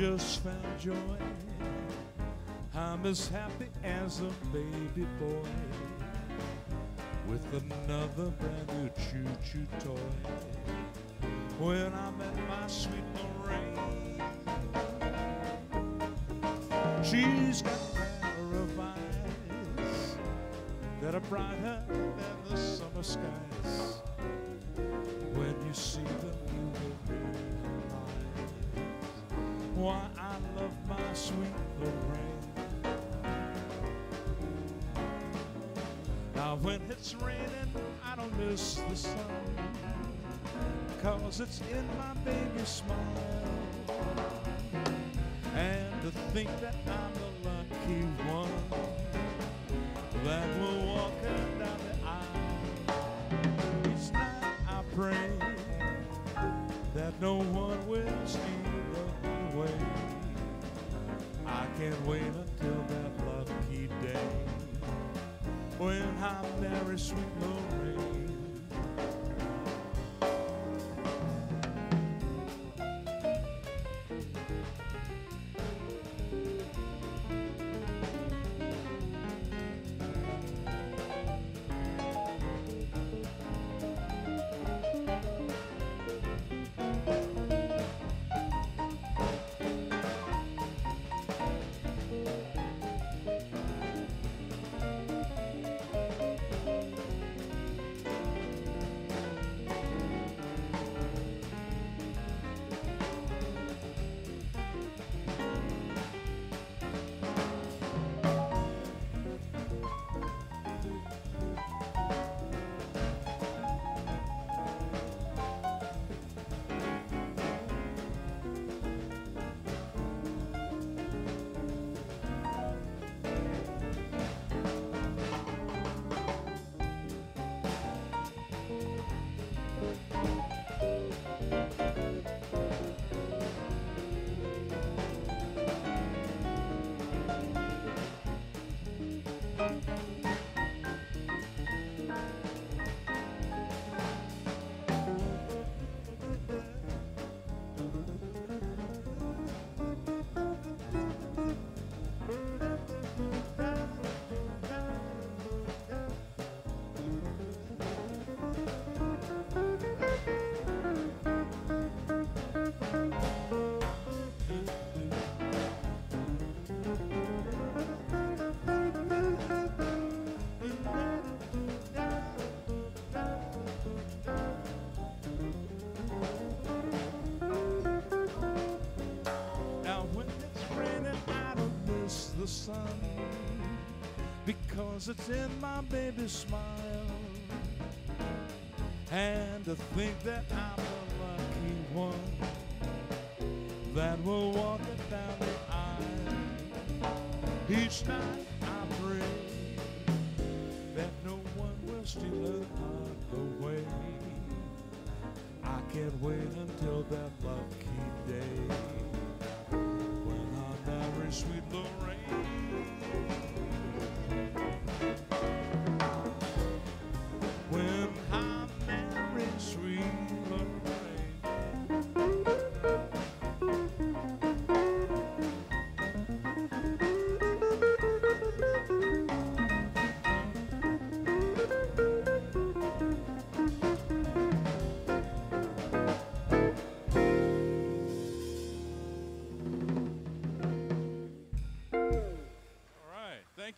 just found joy. I'm as happy as a baby boy with another brand new choo-choo toy. When I met my sweet Lorraine, she's got a pair of eyes that are brighter than the summer skies. When you see them, you will realize why I love my sweet Lorraine. Now when it's raining, I don't miss the sun, cause it's in my baby's smile. And to think that I'm the lucky one that will walk down the aisle. Each night I pray that no one will steal can't wait until that lucky day when I marry sweet Lorraine. The sun because it's in my baby's smile. And to think that I'm the lucky one that will walk it down the aisle. Each night I pray that no one will steal her heart away. I can't wait until